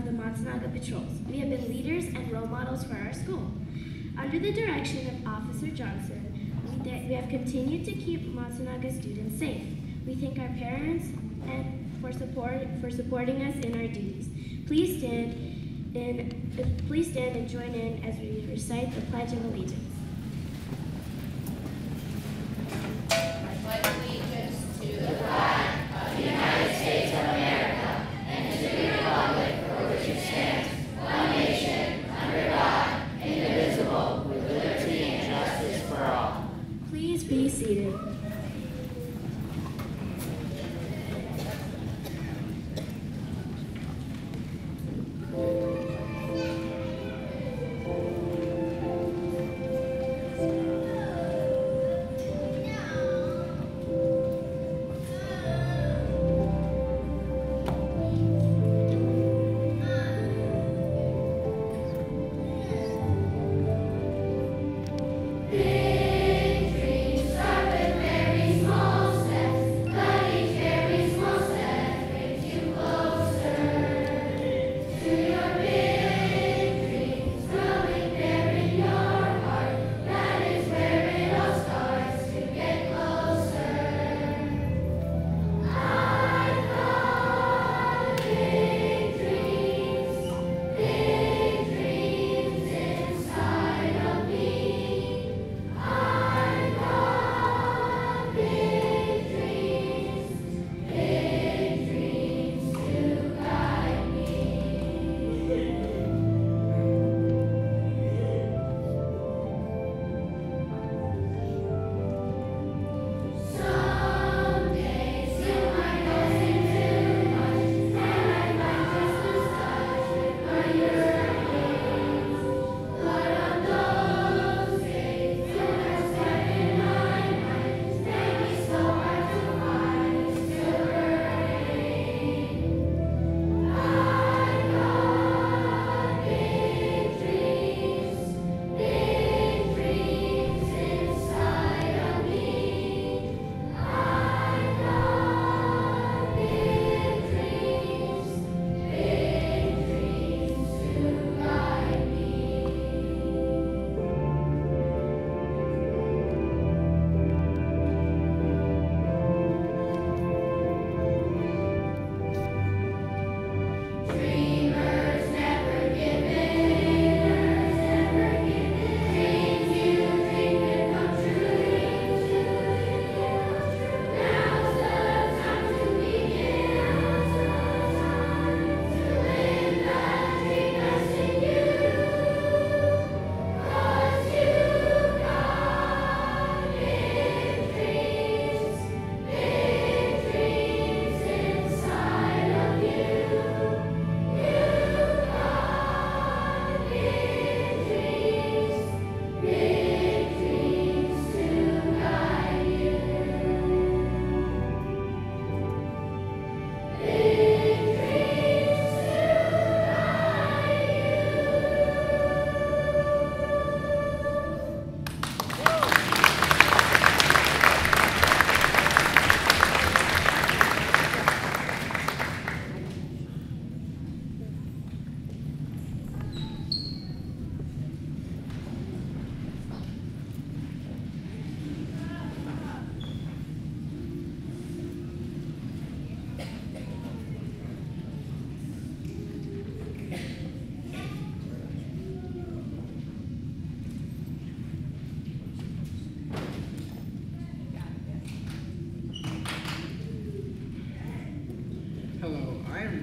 of the Matsunaga Patrols. We have been leaders and role models for our school. Under the direction of Officer Johnson, we, we have continued to keep Matsunaga students safe. We thank our parents and for support for supporting us in our duties. Please stand in, please stand and join in as we recite the Pledge of Allegiance.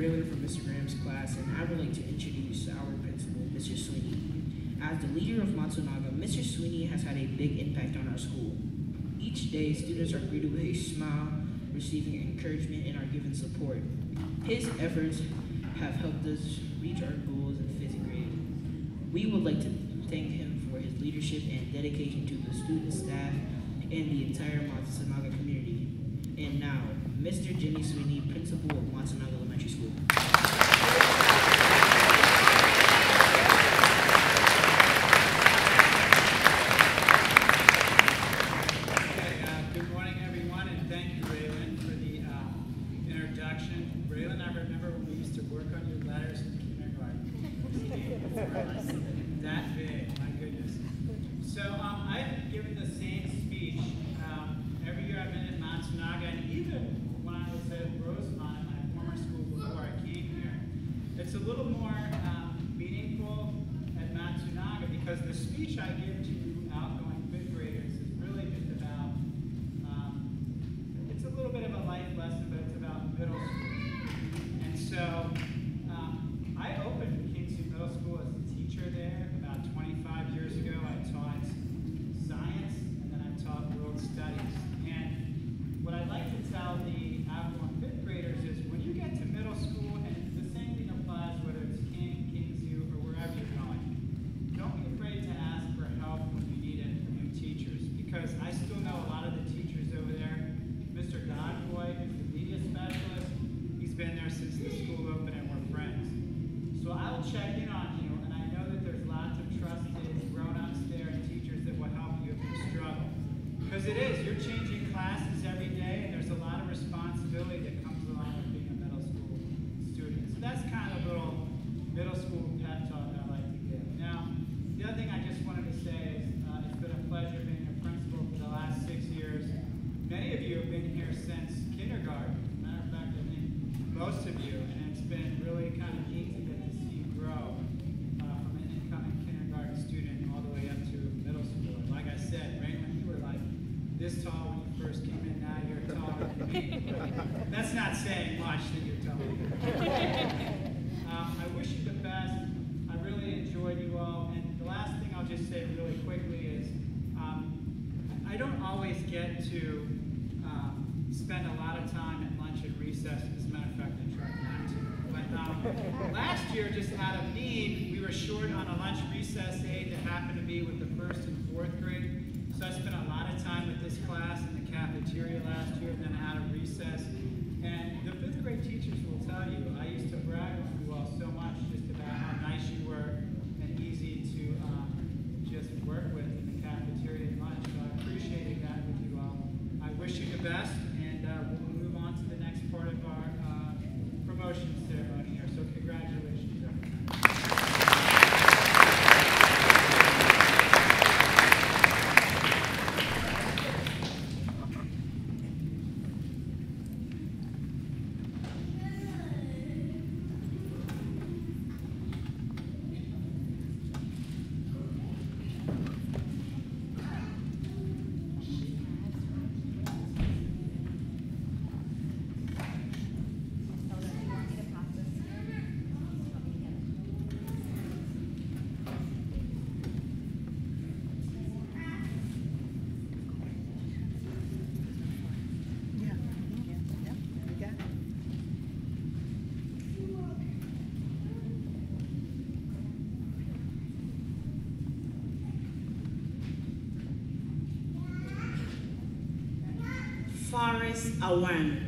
Bailey from Mr. Graham's class, and I would like to introduce our principal, Mr. Sweeney. As the leader of Matsunaga, Mr. Sweeney has had a big impact on our school. Each day, students are greeted with a smile, receiving encouragement, and are given support. His efforts have helped us reach our goals in fifth grade. We would like to thank him for his leadership and dedication to the students, staff, and the entire Matsunaga community. And now, Mr. Jimmy Sweeney, principal of Matsunaga elementary school. get to um, spend a lot of time at lunch and recess. As a matter of fact, I tried not to. But um, last year, just out of need, we were short on a lunch recess aide that happened to be with the first and fourth grade. So I spent a lot of time with this class in the cafeteria last year, then out of recess. And the fifth grade teachers will tell you, I used to brag I are one.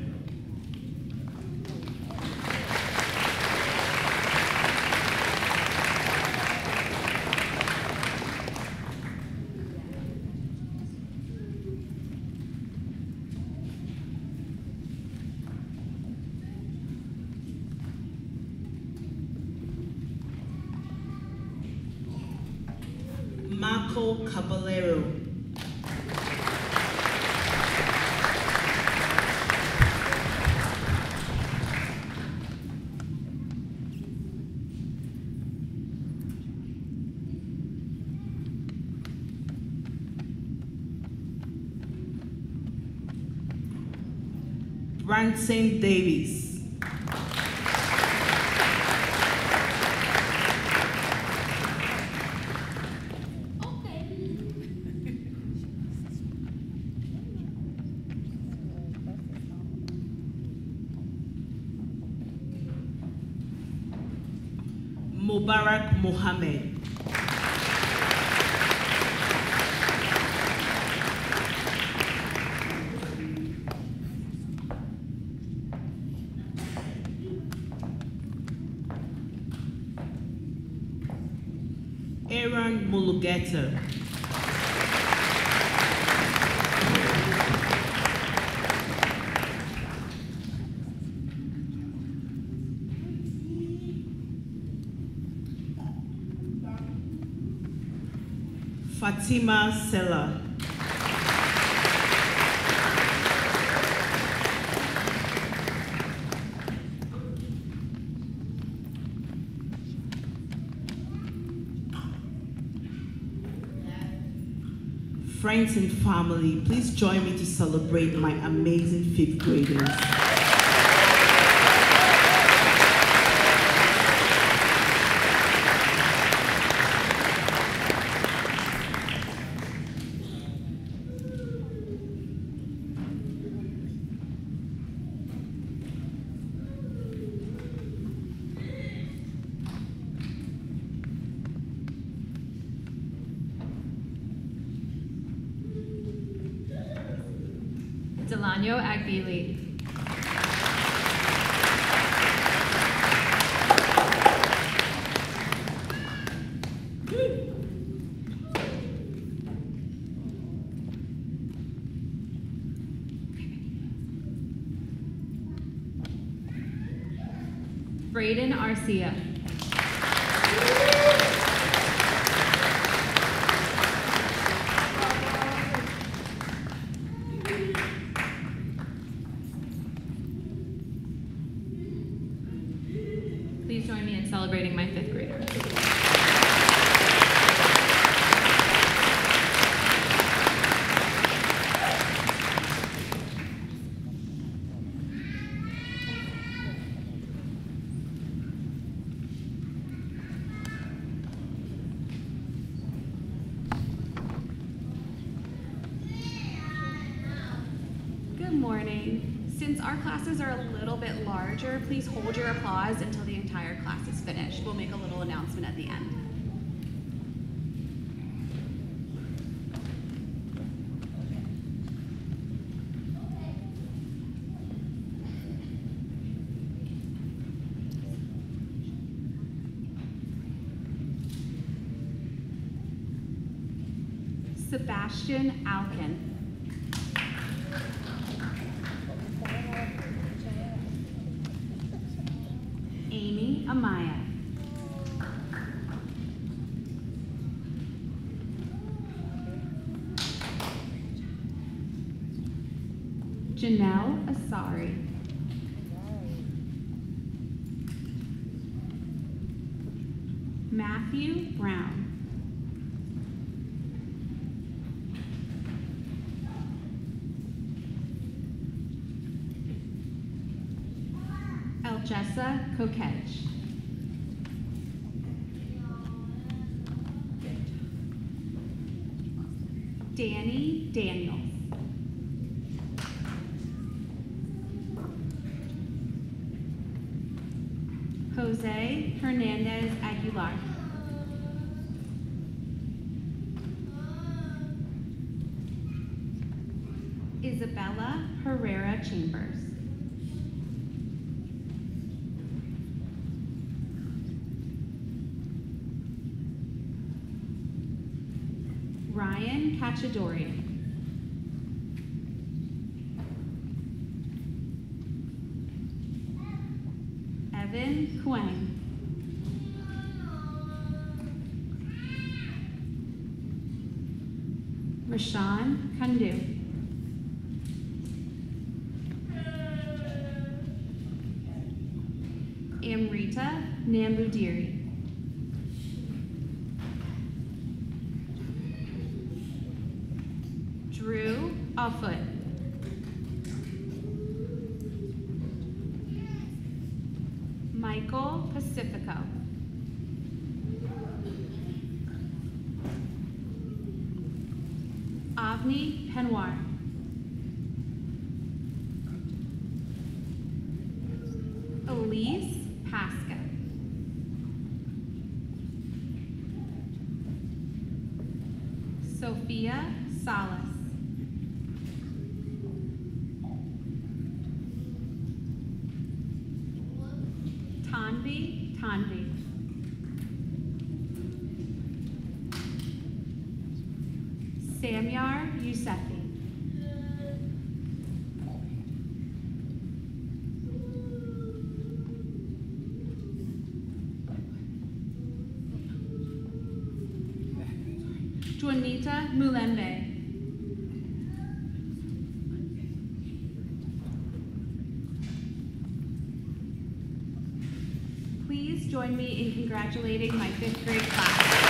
Grant St. Davies. Mubarak Mohammed. Mulugeta. Fatima Sella. Friends and family, please join me to celebrate my amazing fifth graders. Braden Arcia. Please join me in celebrating my fifth grader. Good morning. Since our classes are a little bit larger, please hold your applause until the entire class is finished. We'll make a little announcement at the end. Sebastian Alkin. Elchessa Danny Daniels. Jose Hernandez Aguilar. Isabella Herrera Chambers. Ryan Cachadorian. Evan Quang. Rashawn Kundu. Juanita Mulembe. Please join me in congratulating my fifth grade class.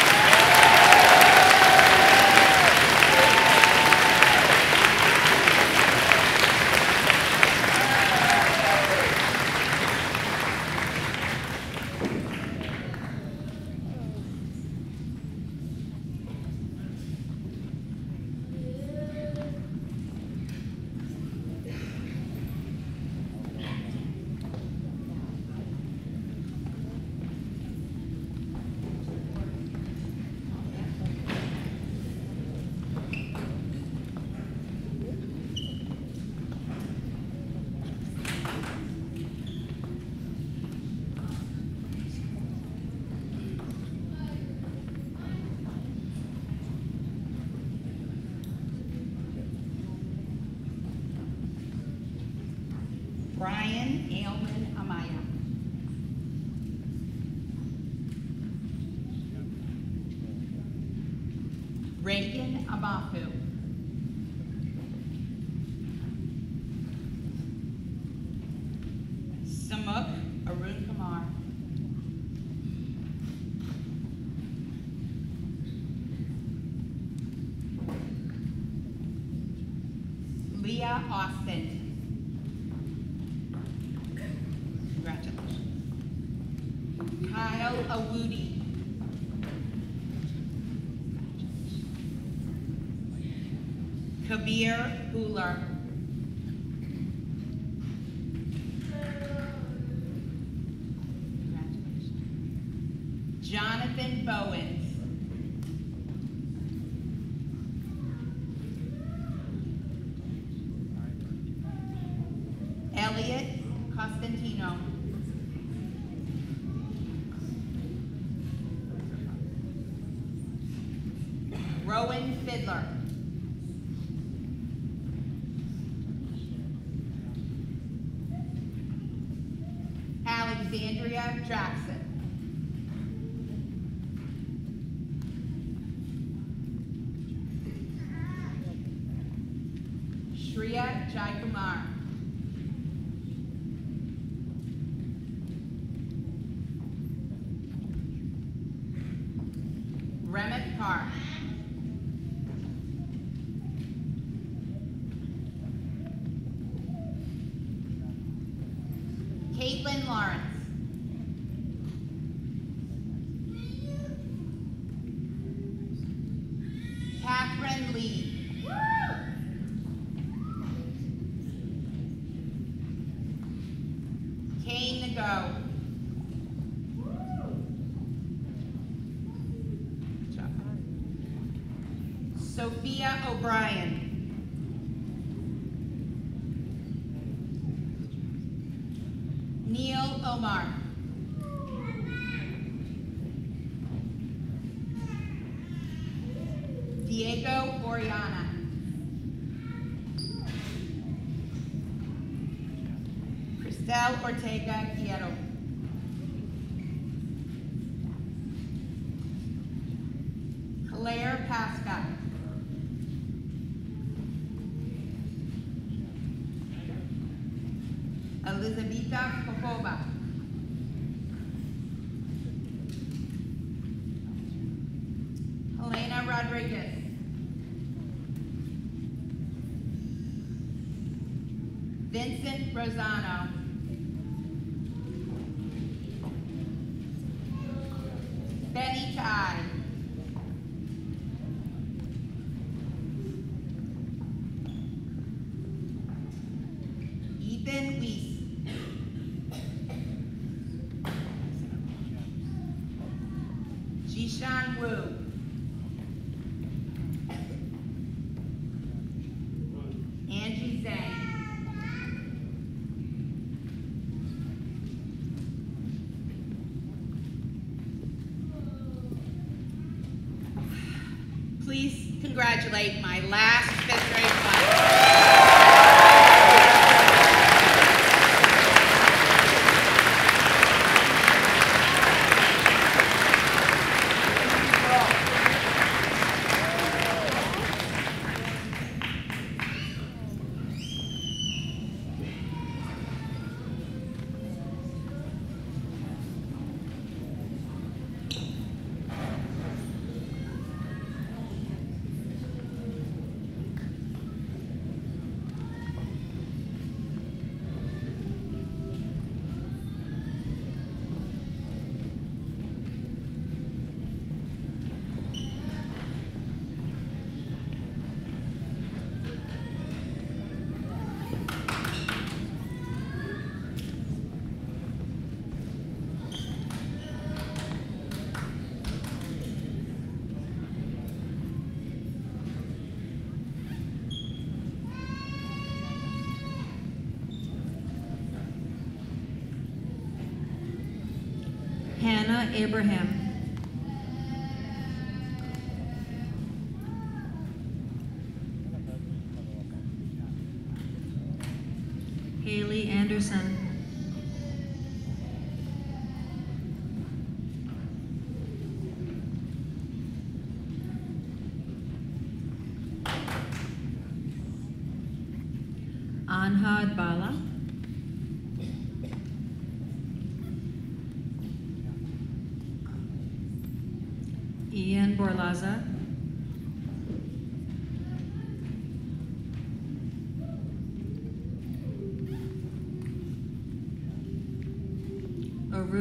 Austin. Congratulations. Kyle Awudi. Kabir Ular. Remick Park. Vincent Rosano, congratulate my last fifth grade class. Hannah Abraham.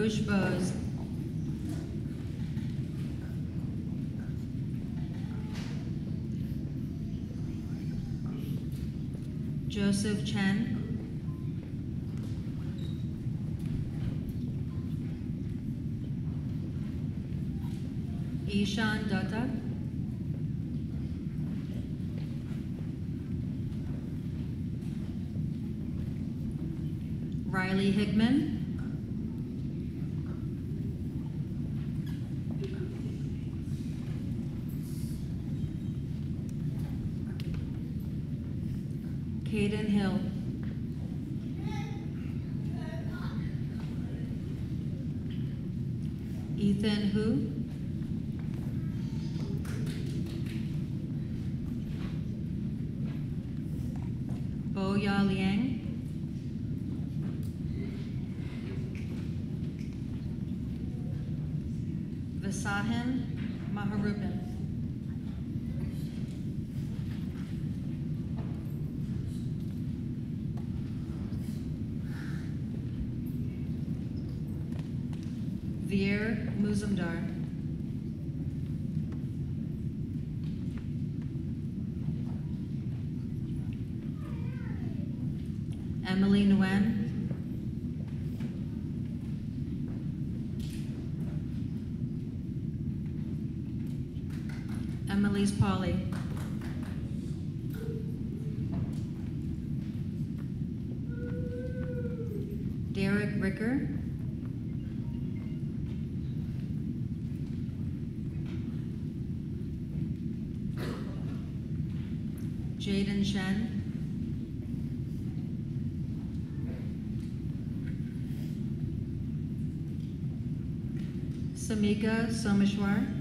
Arush Bose. Joseph Chen. Ishan Datta. Riley Hickman. Visahan Maharupan. Veer Muzumdar. Emily Nguyen. Emily's Polly. Derek Ricker. Jaden Shen. Samika Someshwar.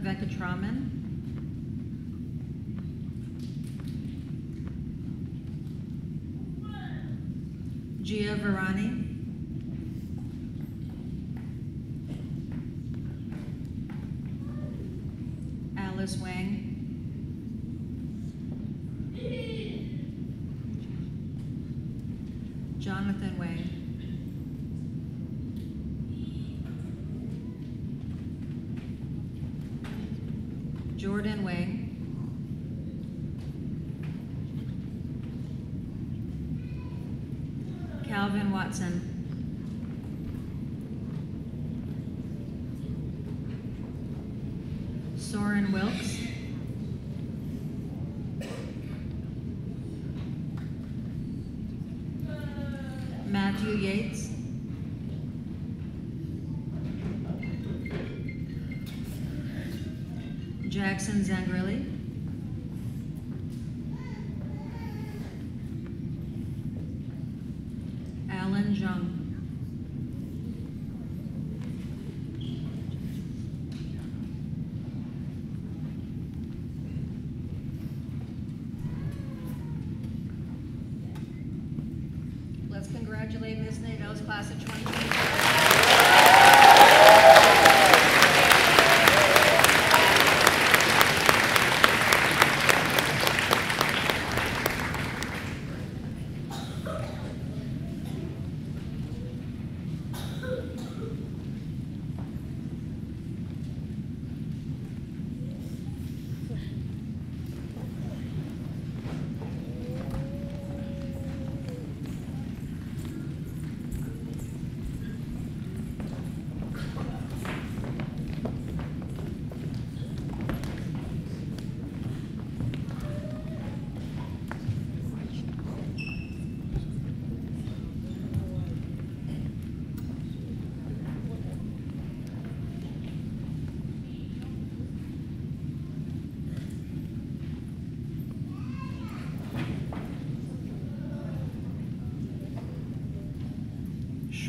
Aradhana Venkatraman. Gia Varani. Calvin Watson. Soren Wilkes. Matthew Yates. Jackson Zangrilli. Alan Jung. Let's congratulate Ms. Nadeau's class of 2020.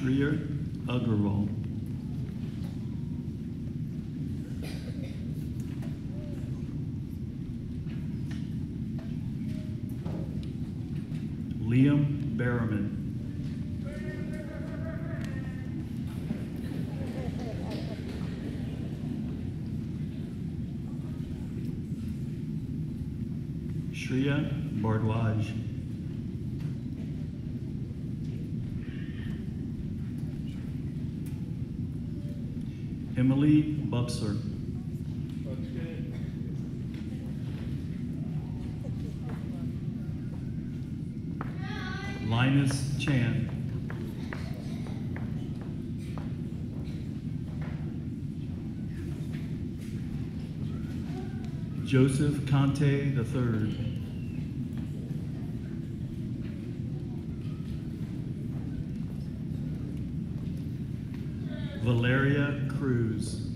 Shreya Agarwal. Liam Berriman. Shreya Bardwaj. Bubser. Linus Chan. Joseph Conte III. Valeria Cruz.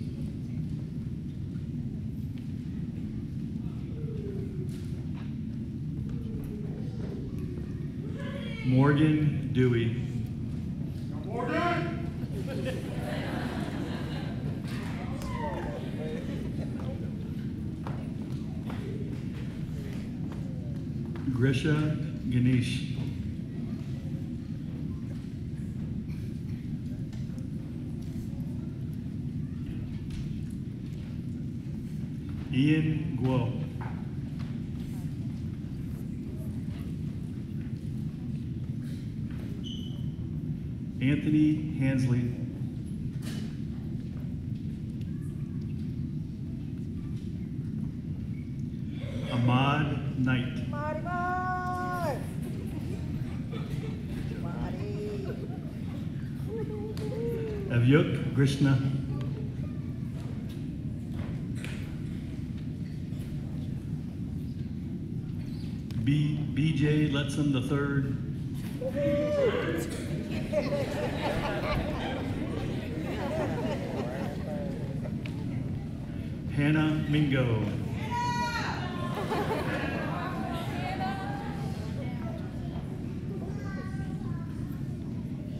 Morgan Dewey. Anthony Hansley. Ahmad Knight. Avyuk Krishna. B. BJ Letson the Hannah Mingo.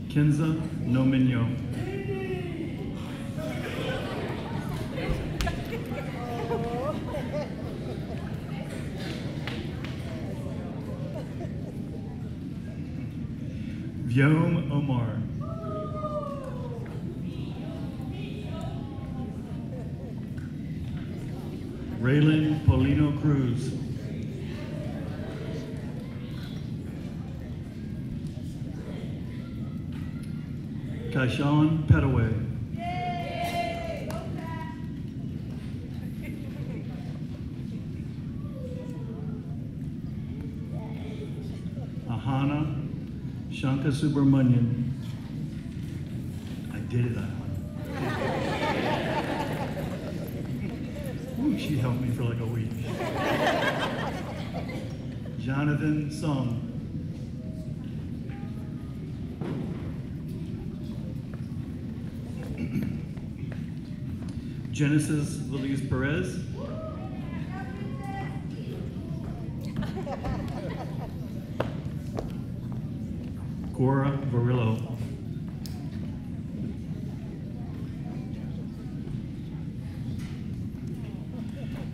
Kenza Nominyo. Vyom Kaishan Petaway. Ahana Shankar Subramanian. I did it, Ahana. Ooh, she helped me for like a week. Jonathan Sung. Genesis Veliz Perez. Cora Varillo.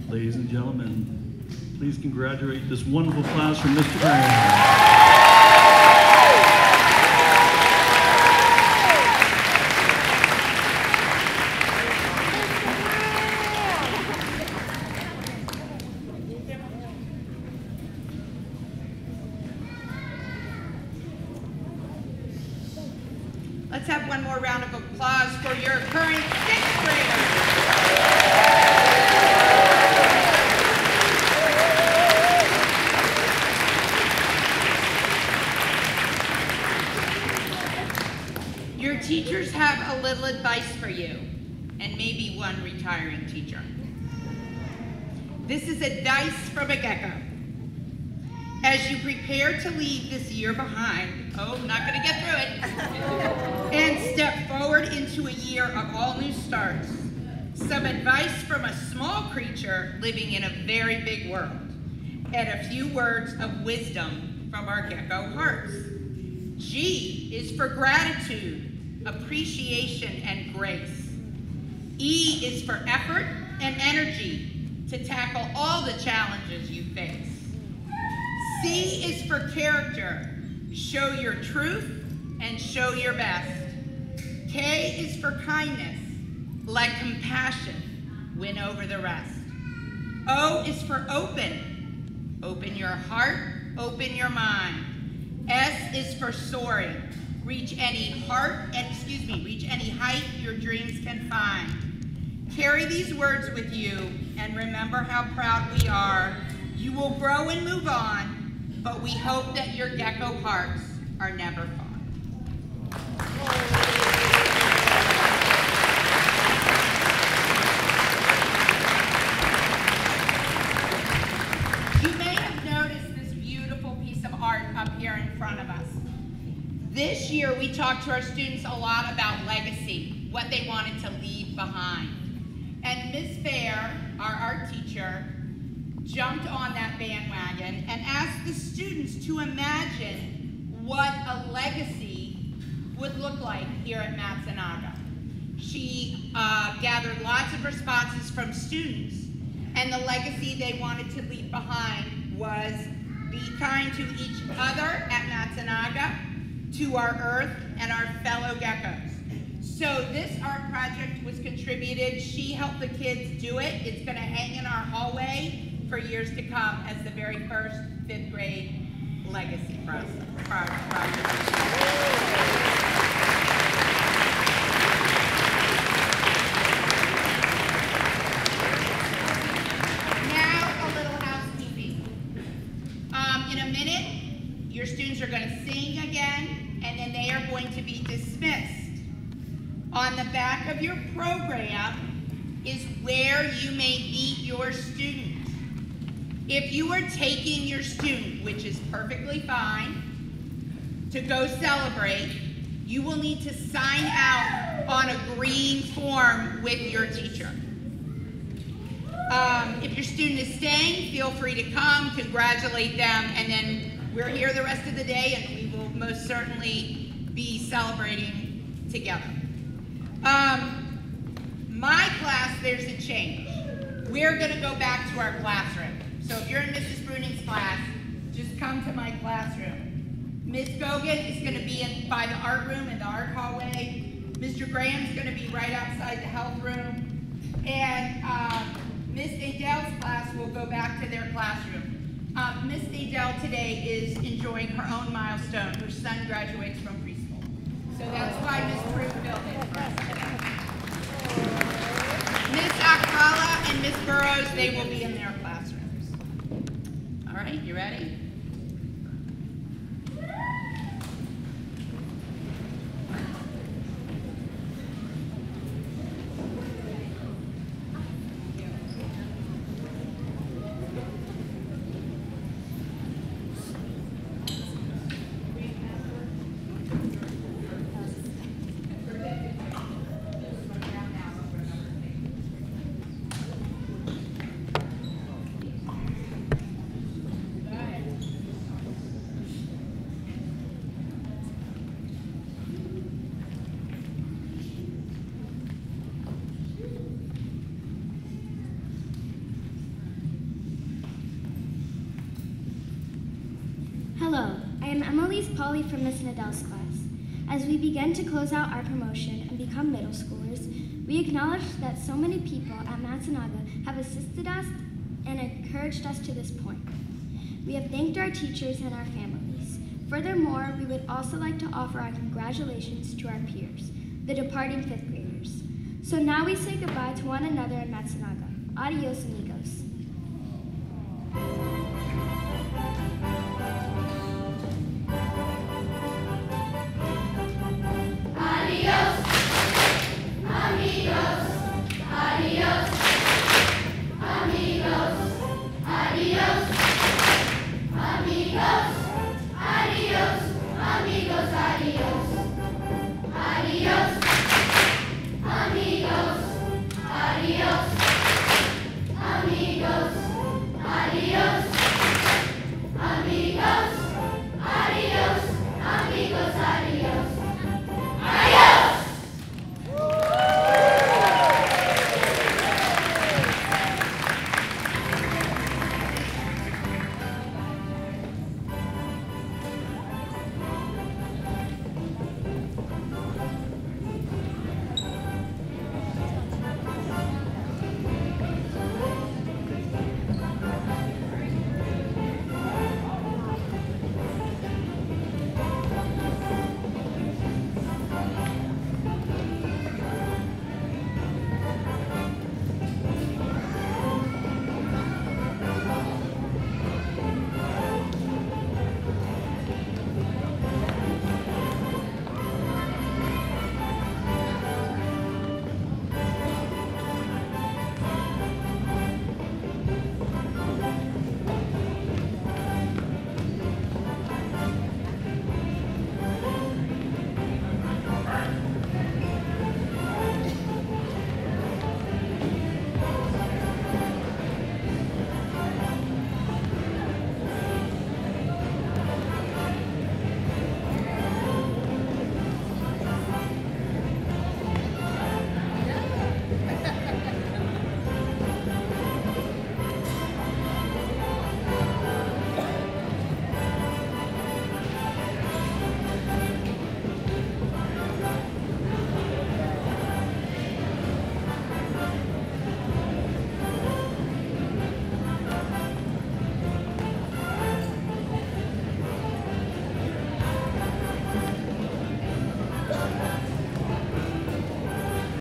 Ladies and gentlemen, please congratulate this wonderful class from Mr. Graham. Let's have one more round of applause for your current sixth graders. Your teachers have a little advice for you, and maybe one retiring teacher. This is advice from a gecko. As you prepare to leave this year behind, oh, not gonna get through it, and step forward into a year of all new starts, some advice from a small creature living in a very big world, and a few words of wisdom from our gecko hearts. G is for gratitude, appreciation, and grace. E is for effort and energy to tackle all the challenges you face. C is for character, show your truth and show your best. K is for kindness, let compassion win over the rest. O is for open, open your heart, open your mind. S is for soaring, reach any heart, excuse me, reach any height your dreams can find. Carry these words with you and remember how proud we are. You will grow and move on, but we hope that your gecko hearts are never far. This year, we talked to our students a lot about legacy, what they wanted to leave behind. And Ms. Fair, our art teacher, jumped on that bandwagon and asked the students to imagine what a legacy would look like here at Matsunaga. She uh, gathered lots of responses from students, and the legacy they wanted to leave behind was be kind to each other at Matsunaga, to our earth, and our fellow geckos. So this art project was contributed. She helped the kids do it. It's going to hang in our hallway for years to come as the very first fifth grade legacy project. Now, a little housekeeping. Um, in a minute, your students are going to sing again, and then they are going to be dismissed. On the back of your program is where you may meet your student. If you are taking your student, which is perfectly fine, to go celebrate, you will need to sign out on a green form with your teacher. Um, if your student is staying, feel free to come, congratulate them, and then we're here the rest of the day and we will most certainly be celebrating together. Um, my class, there's a change. We're gonna go back to our classroom. So if you're in Mrs. Bruning's class, just come to my classroom. Miss Gogan is gonna be in by the art room in the art hallway. Mr. Graham's gonna be right outside the health room. And um, Miss Adele's class will go back to their classroom. Um, Miss Adele today is enjoying her own milestone. Her son graduates from. So that's why Miss Prue filled in for us. Miss Akala and Miss Burrows, they will be in their classrooms. All right, you ready? Polly from Miss Nadell's class. As we begin to close out our promotion and become middle schoolers, we acknowledge that so many people at Matsunaga have assisted us and encouraged us to this point. We have thanked our teachers and our families. Furthermore, we would also like to offer our congratulations to our peers, the departing fifth graders. So now we say goodbye to one another in Matsunaga. Adios, amigos.